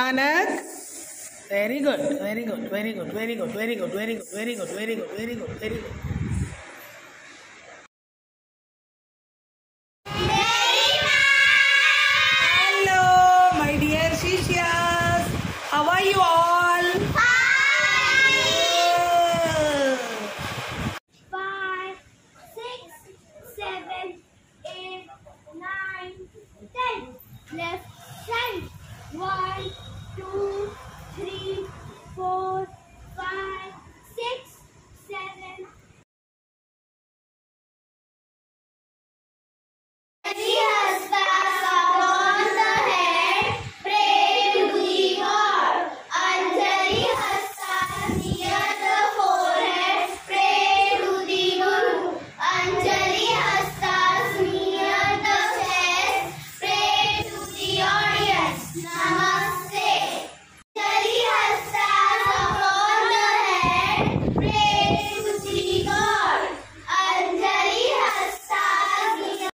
తానక్ very good very good very good very good very good very good very good very good very good very good hello my dear శిష్యాస్ how are you all